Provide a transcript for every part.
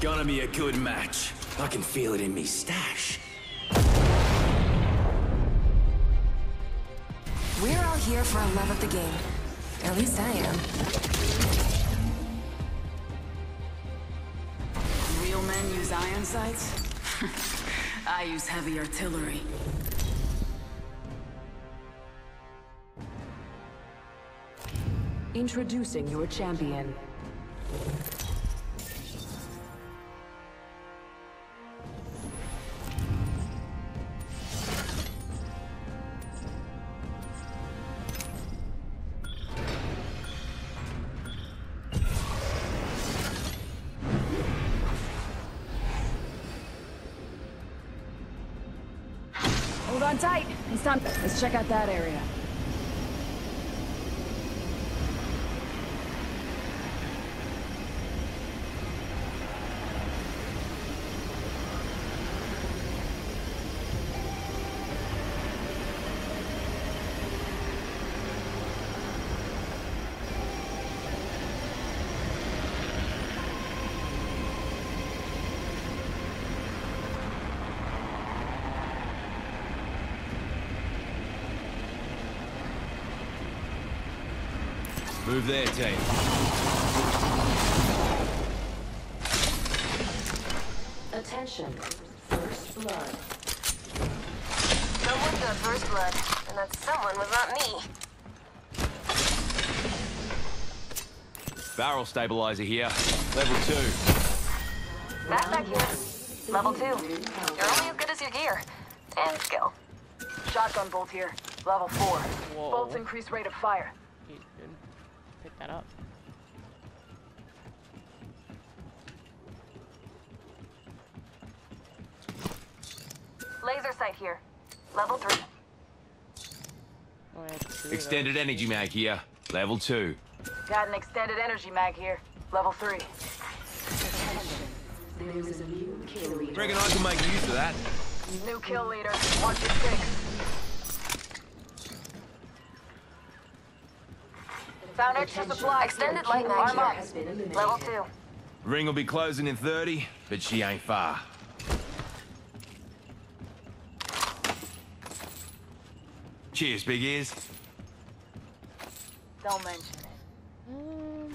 Gonna be a good match. I can feel it in me stash. We're all here for a love of the game. At least I am. Real men use iron sights? I use heavy artillery. Introducing your champion. Check out that area. Move there, team. Attention. First blood. Someone got first blood, and that someone was not me. Barrel stabilizer here. Level two. Backpack here. Level two. You're only as good as your gear. And skill. Shotgun bolt here. Level four. Whoa. Bolts increase rate of fire. You didn't pick that up. Laser sight here. Level three. Oh, I had two of those. Extended energy mag here. Level two. Got an extended energy mag here. Level three. There is a new kill leader. Reckon I can make use of that. New kill leader. Watch your six. Found extra supplies. Extended light mag Arm up. here. Has been eliminated. Level two. Ring will be closing in 30, but she ain't far. Cheers, big ears. Don't mention it. Um,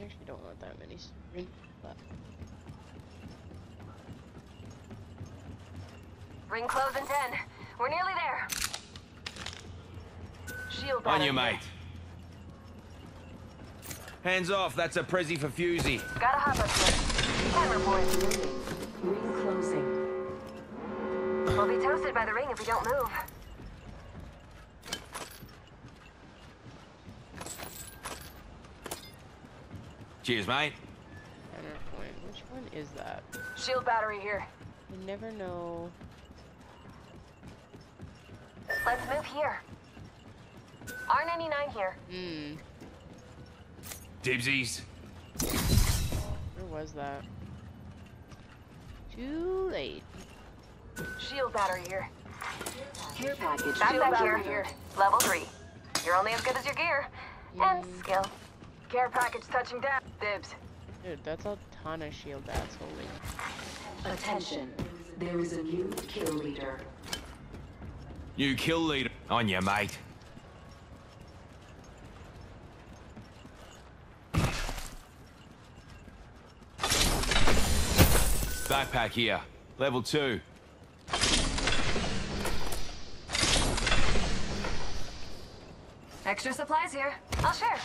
I actually don't want that many strength, but Ring close in ten. We're nearly there. Shield On battery you, here. mate. Hands off, that's a Prezi for Fusey. Gotta hop up here. Timer point. Ring closing. We'll be toasted by the ring if we don't move. Cheers, mate. counterpoint. Which one is that? Shield battery here. You never know. Let's move here. R99 here. Hmm. Dibsies. Where was that? Too late. Shield battery here. Care package. Backpack battery here. here. Level three. You're only as good as your gear. And Mm. skill. Care package touching down. Dibs. Dude, that's a ton of shield bats. Holy. Attention. There is a new kill leader. New kill leader. On you, mate. Backpack here. Level two. Extra supplies here. I'll share.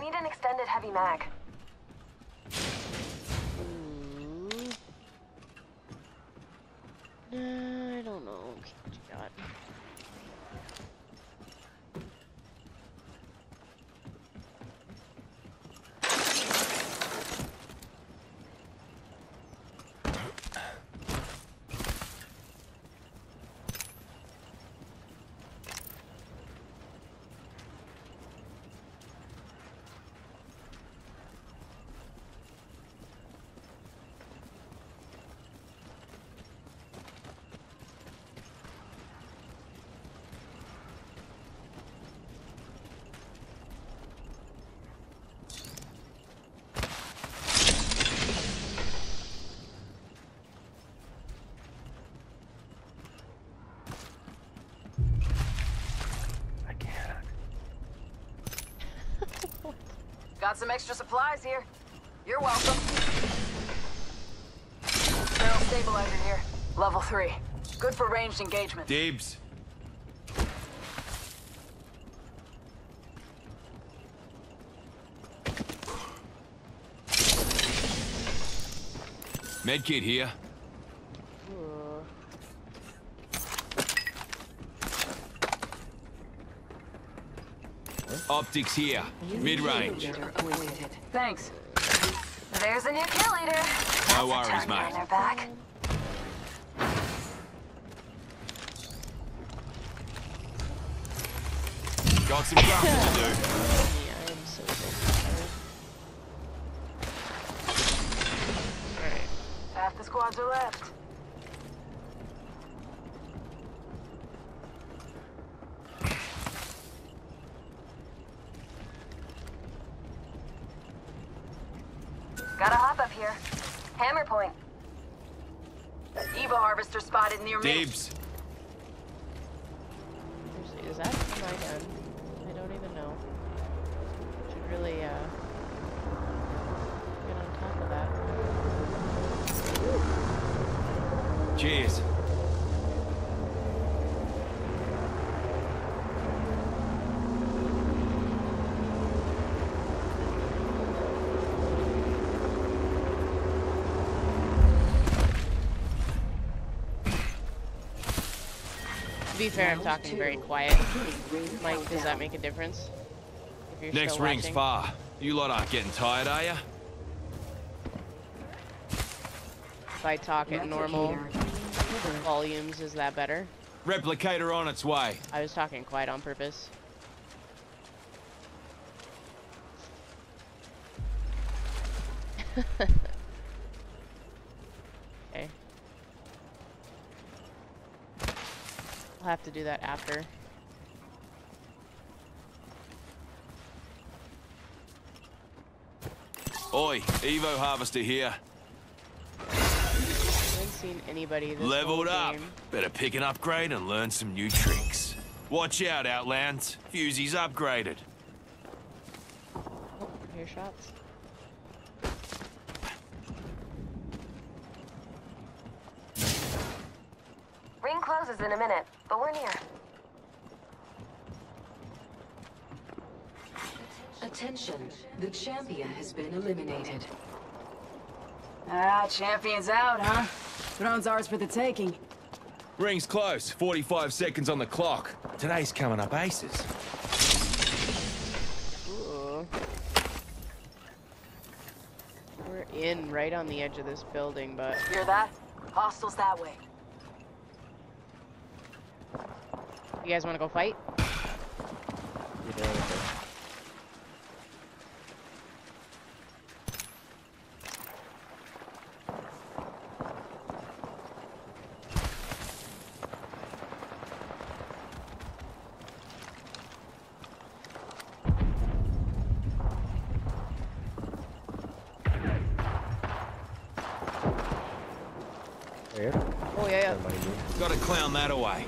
I need an extended heavy mag. Hmm. Nah, I don't know. that. I Got some extra supplies here. You're welcome. Barrel stabilizer here. Level 3. Good for ranged engagement. Dibs. Medkit here. Ooh. Optics here. Mid-range. Thanks. There's a new kill leader. No worries, mate. back. Got some grapple to do. So Half the squads are left. Gotta hop up here. Hammer point. Evo Harvester spotted near me. Dibs. Is- Is that my gun? I don't even know. Should really, uh, get on top of that. Cheers. To be fair, I'm talking very quiet. Mike, does that make a difference? If you're Next ring's watching? far. You lot aren't getting tired, are ya? If I talk at normal volumes, is that better? Replicator on its way. I was talking quiet on purpose. okay. I'll have to do that after. Oi, Evo Harvester here. I haven't seen anybody this Leveled whole up. game. Better pick an upgrade and learn some new tricks. Watch out, Outlands. Fusey's upgraded. Oh, hear shots. Ring closes in a minute, but we're near. Attention, the champion has been eliminated. Ah, champion's out, huh? Throne's ours for the taking. Ring's close. 45 seconds on the clock. Today's coming up aces. Ooh. We're in right on the edge of this building, but Hear that? Hostiles that way. you guys want to go fight? Yeah, yeah. Gotta clown that away.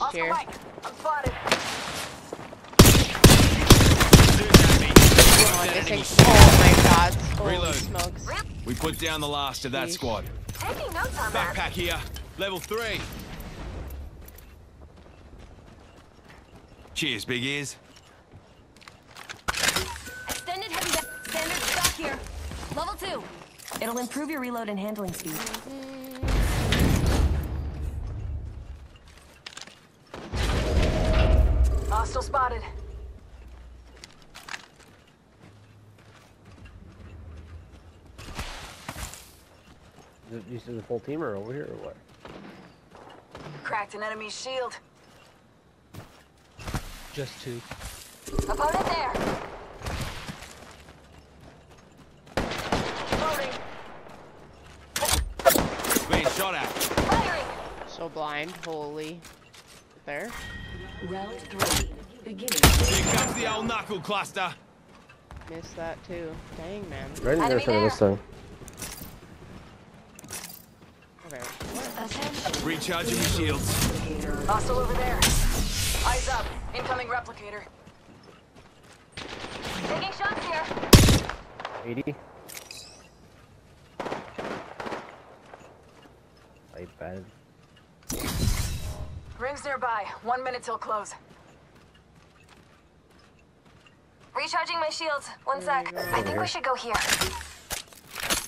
There. You get pinched Oscar here. Mike, I'm spotted. Shoot. Oh, That this oh my god. Holy Reload. smokes. We put down the last of that Sheesh. squad. Taking notes on that. Backpack here. Level three. Cheers, big ears. Extended heavy da- standard stock here. Level two. It'll improve your reload and handling speed. Mm-hmm. Hostile spotted. Is it- You see the full team or over here or what? Cracked an enemy's shield. Just two. Opponent there. Loading. Being shot at. Firing. So blind. Holy. There. Round three. Beginning. Here comes the old knuckle cluster. Missed that too. Dang, man. Right in there Enemy center this thing. Okay. Attention. Recharging my shields. Replicator. Hostile over there. Eyes up. Incoming replicator. Taking shots here. 80. Fight bad. Rings nearby. One minute till close. Recharging my shields. One sec. I think we should go here.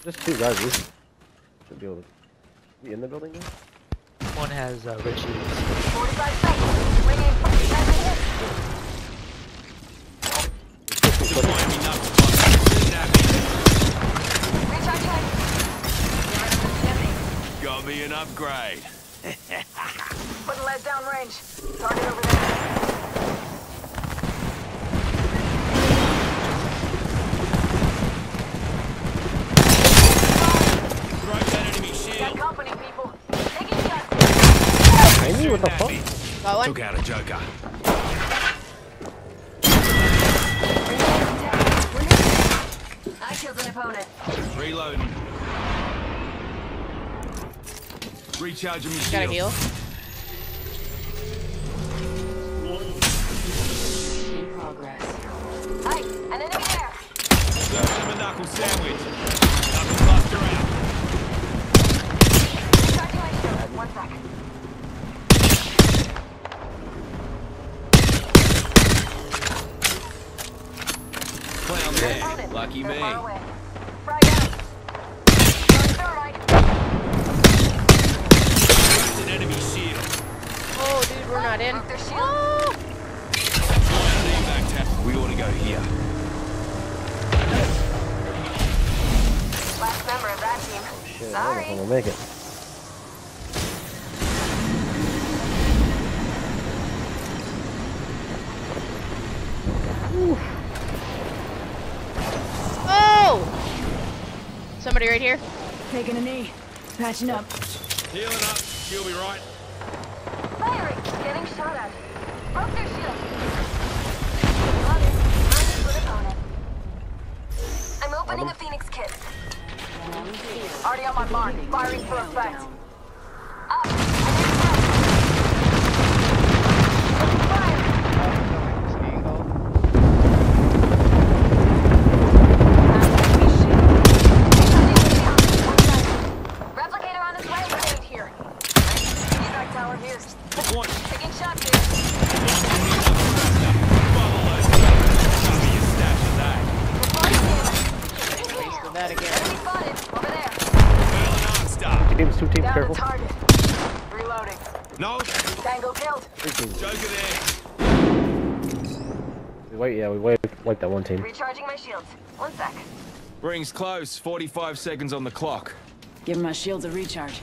Just two guys. We should be able to be in the building now. One has uh, red shields. 45 seconds. Ringing. Time to hit. Deploying me knuckle cluster. Shoot at me. Recharging. Got me an upgrade. Putting lead down range. Target over there. Enemy Got shield. company, people. Taking shots. I knew what the fuck? Got one. Took out a joker. I killed an opponent. Reloading. Recharging my Gotta heal. Clown Lucky They're me. far away. Frag out. Throwing thermite. Broke an enemy shield. Oh, dude, we're not in. Broke their shield. Oh! Team back tap. We ought to go here. Last member of that team. Shit, I don't know if Sorry. I'm gonna make it. Oh! Somebody right here. Taking a knee. Patching up. Healing up. She'll be right. Firing. Getting shot at. Broke their shield. Got it. Minus good opponent. I'm opening a Phoenix kit. Already on my mark. Firing for effect. That again. Enemy spotted. Over there. Merlin Arc Star. Teams, two teams, Down careful. to target. Reloading. No. Tango killed. Three teams. Joker there. We wait, yeah, we wait, like that one team. Recharging my shields. One sec. Rings close. 45 seconds on the clock. Give my shields a recharge.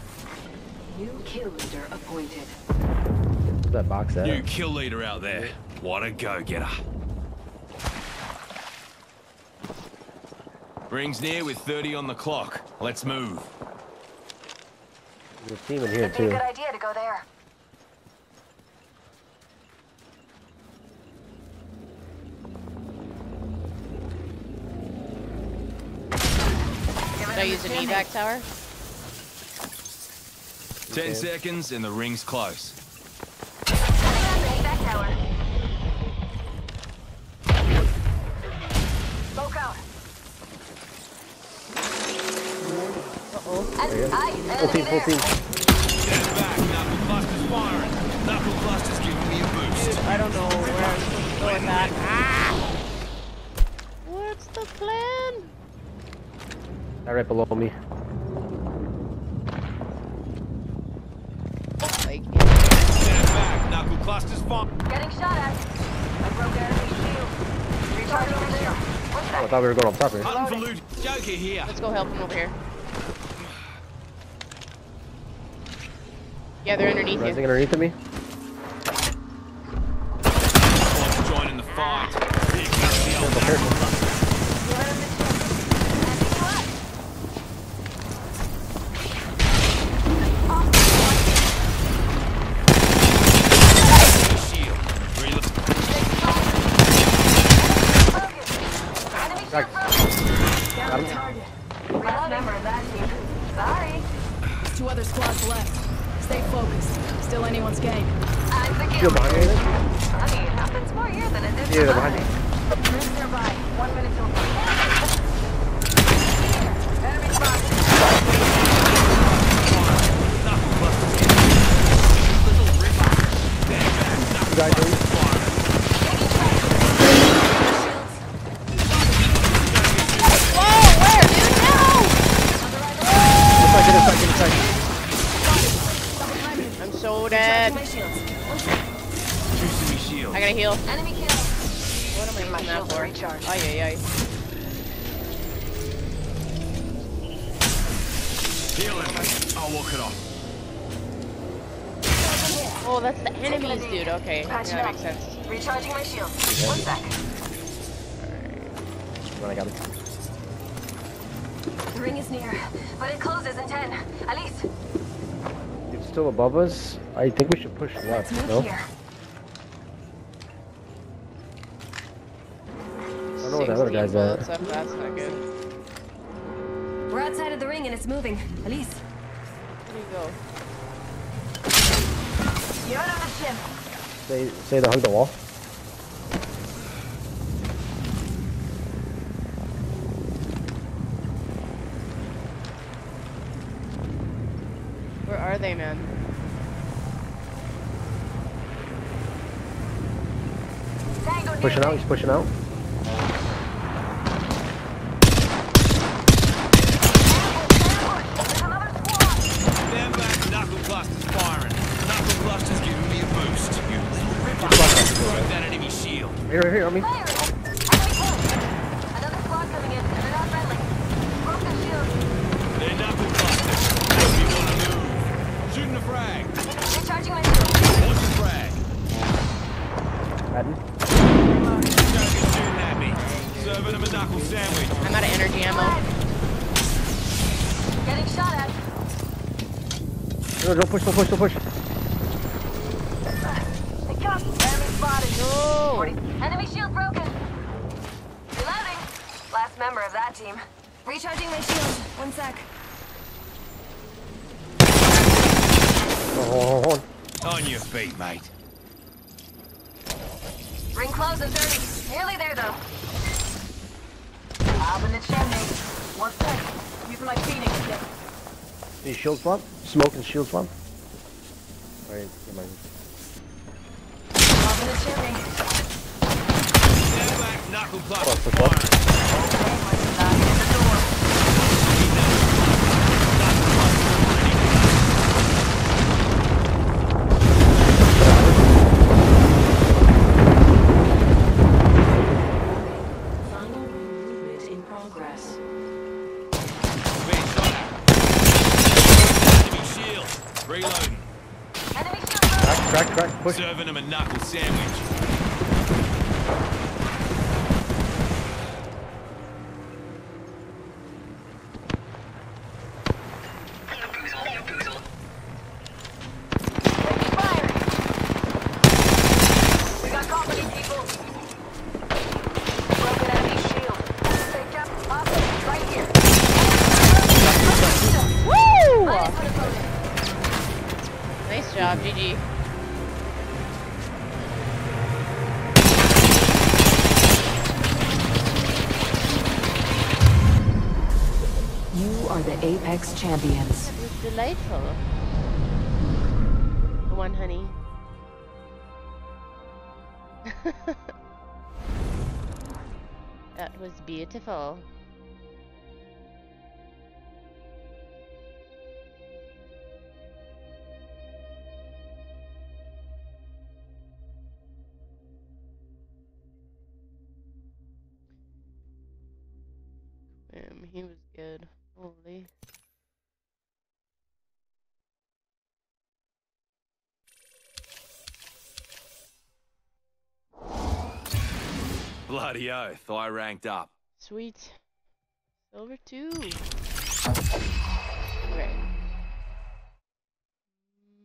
New kill leader appointed. Where's that box at? New kill leader out there. What a go-getter. Rings near with 30 on the clock. Let's move. There's a team in here It'd be a too. good idea to go there. Did I use an evac tower? Ten can. seconds and the ring's close. Full team, full team. Stand back, knuckle cluster's firing. Knuckle cluster's giving me a boost. I don't know where I'm supposed to go with that. Ah! What's the plan? They're right below me. Like, Stand back, knuckle cluster's firing. Getting shot at. I broke enemy shield. Recharging my shield. One Oh, I thought we were going up top here. Hunting for loot. Joker here. let's go help him over here. Yeah, they're underneath Rising you. underneath of me. Squad's joining the fight. Here comes the old Careful, knuckle careful. cluster. Give him the shield. And you up. Shield. Reload. Enemy Back. shield Got him. Last member of that team. Sorry. Two other squads left. Stay focused. Still anyone's game. I'm the Shield behind you, Nathan? I mean, it happens more here than it did Yeah, they're for behind mine. you. Rings nearby. One minute till Enemy spotted. Knuckle cluster's giving shield. I gotta heal. Enemy killed. What am I My using that shields for? are recharged. Ay, ay, ay. Healing. I'll walk it off. Oh, that's the enemies, dude. Okay, yeah, Patching that up. makes sense. Recharging my shield. One sec. When I got him. The ring is near, but it closes in ten. Alice, It's still above us. I think we should push left, move no? here. Guy's bullets at. up, That's not good. We're outside of the ring and it's moving. Elise. Where you go? you're out of the ship. Say, say to hug the wall. Where are they, man? Tango near Pushing out, me. he's pushing out. There's another squad. Stand back, knuckle cluster's firing. Knuckle cluster's giving me a boost. You little ripper. Broke that enemy shield. Here, here, here, on me. Fire! Enemy close. Another squad coming in, and they're not friendly. Broke the shield. They're knuckle clusters. Make me wanna move. Shooting a frag. Recharging my shield. Launch a frag. Madden. Joker's shooting at me. Serving him a knuckle sandwich. I'm out of energy ammo. Getting shot at. No, don't push, don't push, don't push. They got enemy spotted. No! Enemy shield broken. Reloading. Last member of that team. Recharging my shield. One sec. Oh, hold on, hold on. On your feet, mate. Ring close in 30. Nearly there though. Up in the chimney. One sec. Using my phoenix kit. Any shield swap? Smoke and shield swap? Alright, never mind. Up in the chimney. Stand back, knuckle cluster's push Serving him a knuckle sandwich. Champions. That was delightful. Go on, honey. that was beautiful. Um, he was good. Bloody oath, I ranked up. Sweet. Silver 2.